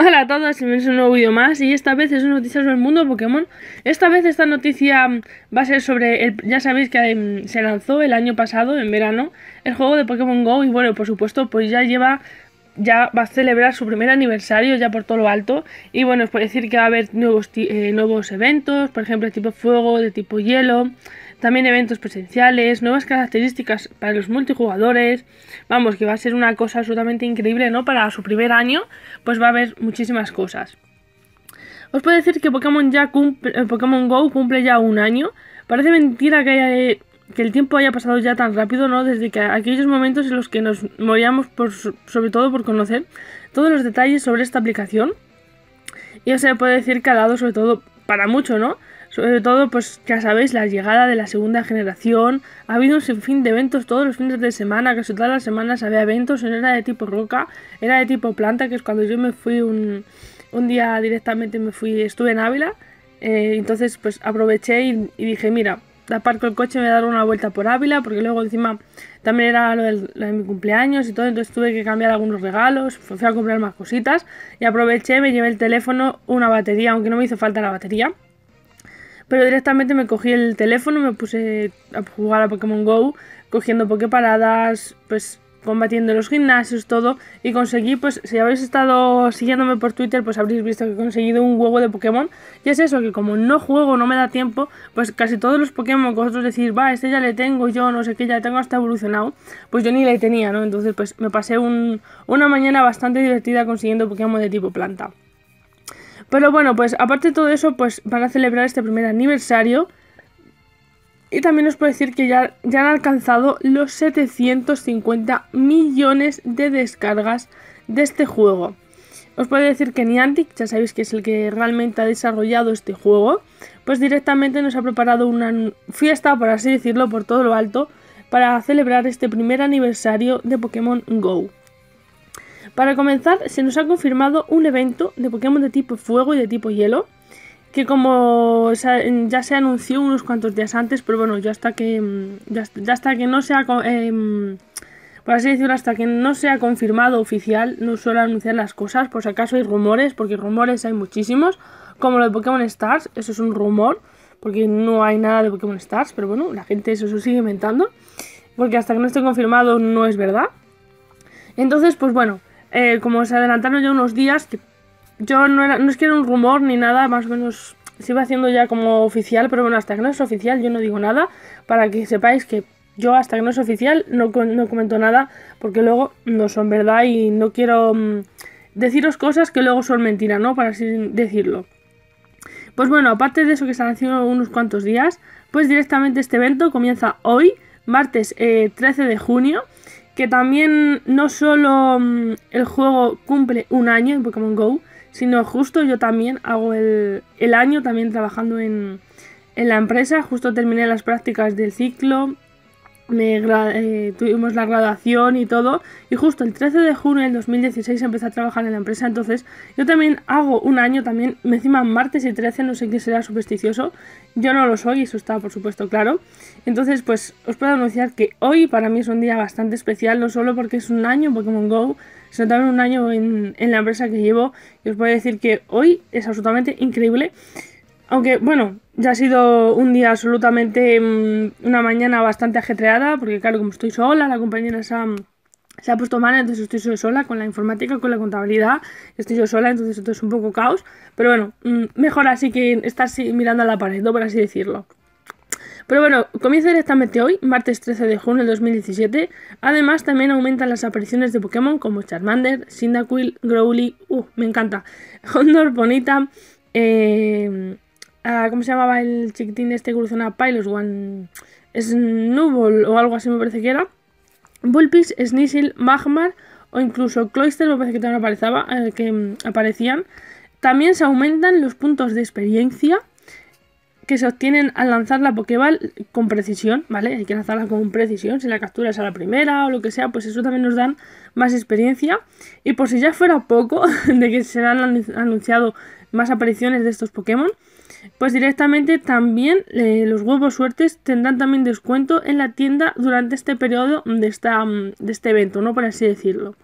Hola a todos, bienvenidos a un nuevo vídeo más y esta vez es una noticia sobre el mundo Pokémon. Esta vez esta noticia mm, va a ser sobre, el, ya sabéis que mm, se lanzó el año pasado, en verano, el juego de Pokémon GO y bueno, por supuesto, pues ya lleva, ya va a celebrar su primer aniversario ya por todo lo alto y bueno, os puedo decir que va a haber nuevos, eh, nuevos eventos, por ejemplo, de tipo fuego, de tipo hielo, también eventos presenciales, nuevas características para los multijugadores. Vamos, que va a ser una cosa absolutamente increíble, ¿no? Para su primer año, pues va a haber muchísimas cosas. Os puedo decir que Pokémon ya cumple, eh, Pokémon Go cumple ya un año. Parece mentira que, que el tiempo haya pasado ya tan rápido, ¿no? Desde que aquellos momentos en los que nos moríamos por, sobre todo por conocer todos los detalles sobre esta aplicación. Y se puede decir que ha dado sobre todo para mucho, ¿no? Sobre todo, pues ya sabéis, la llegada de la segunda generación. Ha habido un sinfín de eventos todos los fines de semana, casi todas las semanas había eventos. No era de tipo roca, era de tipo planta, que es cuando yo me fui un, un día directamente, me fui, estuve en Ávila. Eh, entonces, pues aproveché y, dije, mira, aparco el coche, me voy dar una vuelta por Ávila, porque luego encima también era lo, de mi cumpleaños y todo, entonces tuve que cambiar algunos regalos, fui a comprar más cositas y aproveché, me llevé el teléfono, una batería, aunque no me hizo falta la batería pero directamente me cogí el teléfono, me puse a jugar a Pokémon Go, cogiendo Poképaradas, pues combatiendo los gimnasios, todo, y conseguí, pues si habéis estado siguiéndome por Twitter, pues habréis visto que he conseguido un huevo de Pokémon, y es eso, que como no juego, no me da tiempo, pues casi todos los Pokémon que vosotros decís, va, este ya le tengo, yo no sé qué, ya tengo hasta evolucionado, pues yo ni le tenía, ¿no? Entonces, pues me pasé una mañana bastante divertida consiguiendo Pokémon de tipo planta. Pero bueno, pues aparte de todo eso, pues van a celebrar este primer aniversario. Y también os puedo decir que ya, han alcanzado los 750 millones de descargas de este juego. Os puedo decir que Niantic, ya sabéis que es el que realmente ha desarrollado este juego, pues directamente nos ha preparado una fiesta, por así decirlo, por todo lo alto, para celebrar este primer aniversario de Pokémon GO. Para comenzar, se nos ha confirmado un evento de Pokémon de tipo fuego y de tipo hielo, que como ya se anunció unos cuantos días antes, pero bueno, ya hasta que mm, ya, hasta que no sea eh, por así decirlo, hasta que no sea confirmado oficial, no suelo anunciar las cosas, por si acaso hay rumores, porque rumores hay muchísimos, como lo de Pokémon Stars, eso es un rumor, porque no hay nada de Pokémon Stars, pero bueno, la gente eso se sigue inventando, porque hasta que no esté confirmado no es verdad. Entonces, pues bueno, eh, como se adelantaron ya unos días, que yo no, era, no es que era un rumor ni nada, más o menos se iba haciendo ya como oficial, pero bueno, hasta que no es oficial yo no digo nada, para que sepáis que yo hasta que no es oficial no, no comento nada, porque luego no son verdad y no quiero mm, deciros cosas que luego son mentira, ¿no? Para así decirlo. Pues bueno, aparte de eso que están haciendo unos cuantos días, pues directamente este evento comienza hoy, martes 13 eh, de junio, que también no solo mm, el juego cumple un año en Pokémon Go, sino justo yo también hago el, año también trabajando en, en la empresa, justo terminé las prácticas del ciclo, me eh, tuvimos la graduación y todo. Y justo el 13 de junio del 2016 empecé a trabajar en la empresa. Entonces yo también hago un año, también me encima martes y 13, no sé qué será supersticioso. Yo no lo soy, eso está por supuesto claro. Entonces pues os puedo anunciar que hoy para mí es un día bastante especial, no solo porque es un año Pokémon GO, sino también un año en, en la empresa que llevo. Y os puedo decir que hoy es absolutamente increíble. Aunque, bueno, ya ha sido un día absolutamente. Mm, una mañana bastante ajetreada, porque, claro, como estoy sola, la compañera se ha, puesto mal, entonces estoy sola con la informática, con la contabilidad. Estoy yo sola, entonces esto es un poco caos. Pero bueno, mm, mejor así que estar mirando a la pared, ¿no? por así decirlo. Pero bueno, comienza directamente hoy, martes 13 de junio del 2017. Además, también aumentan las apariciones de Pokémon como Charmander, Cyndaquil, Growly, uh, me encanta, Hondor, Bonita, eh, ¿Cómo se llamaba el chiquitín este que evoluciona Pylos? One. Snubble o algo así me parece que era. Bulpix, Sneasel, Magmar o incluso Cloyster me parece que también aparecía, eh, que mm, aparecían. También se aumentan los puntos de experiencia que se obtienen al lanzar la Pokéball con precisión, ¿vale? Hay que lanzarla con precisión, si la capturas a la primera o lo que sea, pues eso también nos dan más experiencia. Y por si ya fuera poco de que se han anunciado más apariciones de estos Pokémon, pues directamente también eh, los huevos suertes tendrán también descuento en la tienda durante este periodo de, esta, de este evento, ¿no? Por así decirlo.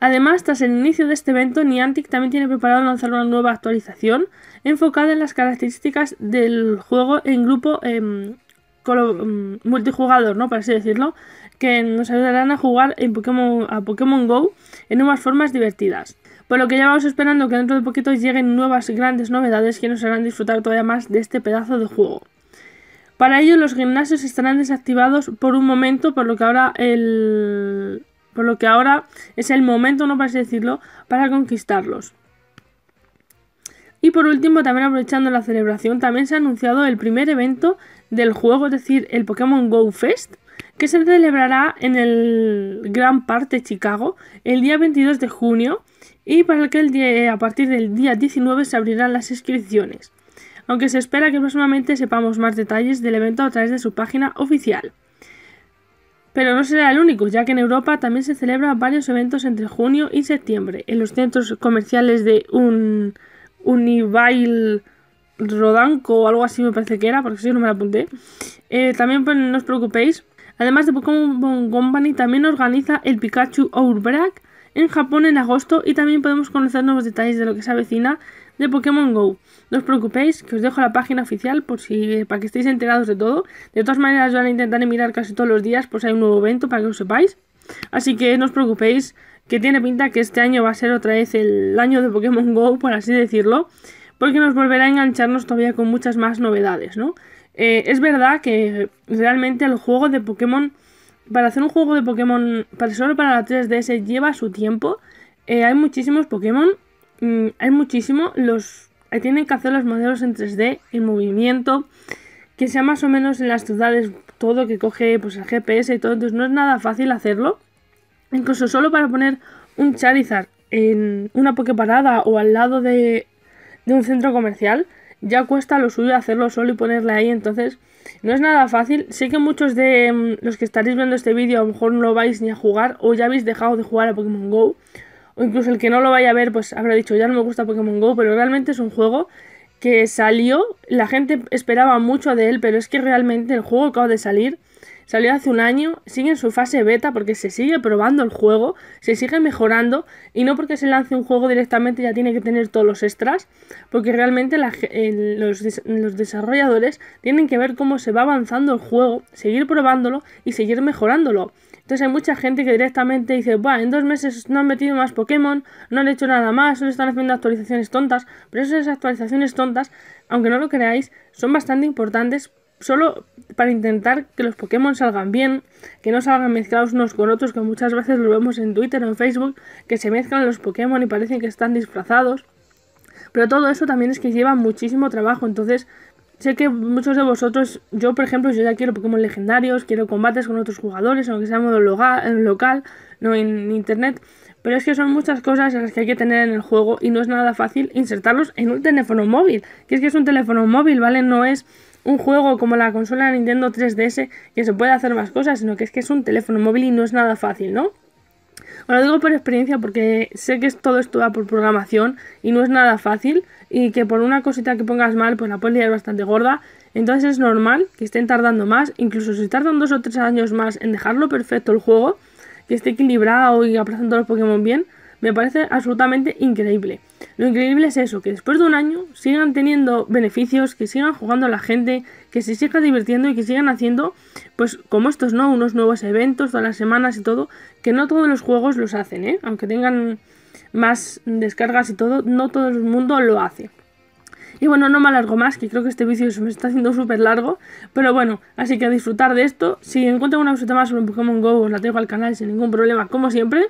Además, tras el inicio de este evento, Niantic también tiene preparado lanzar una nueva actualización enfocada en las características del juego en grupo em, em, multijugador, ¿no? Por así decirlo, que nos ayudarán a jugar a Pokémon Go en nuevas formas divertidas. Por lo que ya vamos esperando que dentro de poquito lleguen nuevas grandes novedades que nos harán disfrutar todavía más de este pedazo de juego. Para ello los gimnasios estarán desactivados por un momento, por lo que ahora el, por lo que ahora es el momento, no para decirlo, para conquistarlos. Y por último, también aprovechando la celebración, también se ha anunciado el primer evento del juego, es decir, el Pokémon Go Fest, que se celebrará en el Gran Park de Chicago el día 22 de junio y para el que día, a partir del día 19 se abrirán las inscripciones, aunque se espera que próximamente sepamos más detalles del evento a través de su página oficial. Pero no será el único, ya que en Europa también se celebran varios eventos entre junio y septiembre, en los centros comerciales de un Unibail Rodanco o algo así me parece que era, porque si no me lo apunté. Eh, también pues, no os preocupéis. Además de Pokémon Company también organiza el Pikachu Outbreak en Japón en agosto y también podemos conocer nuevos detalles de lo que se avecina de Pokémon Go. No os preocupéis, que os dejo la página oficial por si para que estéis enterados de todo. De todas maneras, yo a intentar mirar casi todos los días, pues hay un nuevo evento para que lo sepáis. Así que no os preocupéis, que tiene pinta que este año va a ser otra vez el año de Pokémon Go, por así decirlo, porque nos volverá a engancharnos todavía con muchas más novedades, ¿no? Eh, es verdad que realmente el juego de Pokémon, para hacer un juego de Pokémon, para solo para la 3DS, lleva su tiempo. Eh, hay muchísimos Pokémon Mm, hay muchísimo. Los eh, tienen que hacer los modelos en 3D, en movimiento, que sea más o menos en las ciudades todo, que coge pues el GPS y todo. Entonces no es nada fácil hacerlo. Incluso solo para poner un Charizard en una Poképarada o al lado de, de un centro comercial, ya cuesta lo suyo hacerlo solo y ponerle ahí. Entonces no es nada fácil. Sé que muchos de mm, los que estaréis viendo este vídeo a lo mejor no lo vais ni a jugar o ya habéis dejado de jugar a Pokémon Go o incluso el que no lo vaya a ver, pues habrá dicho, ya no me gusta Pokémon Go, pero realmente es un juego que salió, la gente esperaba mucho de él, pero es que realmente el juego acaba de salir, salió hace un año, sigue en su fase beta porque se sigue probando el juego, se sigue mejorando y no porque se lance un juego directamente ya tiene que tener todos los extras, porque realmente los, los desarrolladores tienen que ver cómo se va avanzando el juego, seguir probándolo y seguir mejorándolo. Entonces hay mucha gente que directamente dice, Buah, en dos meses no han metido más Pokémon, no han hecho nada más, solo están haciendo actualizaciones tontas. Pero esas actualizaciones tontas, aunque no lo creáis, son bastante importantes solo para intentar que los Pokémon salgan bien, que no salgan mezclados unos con otros, que muchas veces lo vemos en Twitter o en Facebook, que se mezclan los Pokémon y parecen que están disfrazados. Pero todo eso también es que lleva muchísimo trabajo, entonces Sé que muchos de vosotros, yo por ejemplo, yo ya quiero Pokémon legendarios, quiero combates con otros jugadores, aunque sea en modo local, no en internet. Pero es que son muchas cosas las que hay que tener en el juego y no es nada fácil insertarlos en un teléfono móvil. Que es que es un teléfono móvil, ¿vale? No es un juego como la consola Nintendo 3DS que se puede hacer más cosas, sino que es que es un teléfono móvil y no es nada fácil, ¿no? Os lo digo por experiencia porque sé que todo esto va por programación y no es nada fácil y que por una cosita que pongas mal pues la puedes liar bastante gorda. Entonces es normal que estén tardando más, incluso si tardan dos o tres años más en dejarlo perfecto el juego, que esté equilibrado y aplazando los Pokémon bien, me parece absolutamente increíble. Lo increíble es eso, que después de un año sigan teniendo beneficios, que sigan jugando la gente, que se siga divirtiendo y que sigan haciendo, pues como estos, ¿no? Unos nuevos eventos todas las semanas y todo, que no todos los juegos los hacen, ¿eh? Aunque tengan más descargas y todo, no todo el mundo lo hace. Y bueno, no me alargo más, que creo que este vídeo se me está haciendo súper largo. Pero bueno, así que a disfrutar de esto. Si encuentro una cosita más sobre Pokémon GO, os la tengo al canal sin ningún problema, como siempre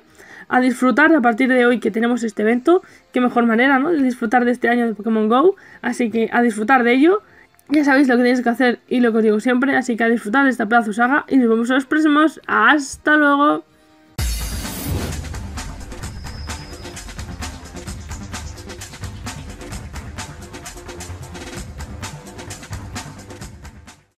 a disfrutar a partir de hoy que tenemos este evento. Qué mejor manera, ¿no? De disfrutar de este año de Pokémon Go. Así que a disfrutar de ello. Ya sabéis lo que tenéis que hacer y lo que os digo siempre. Así que a disfrutar de esta pedazo saga. Y nos vemos en los próximos. ¡Hasta luego!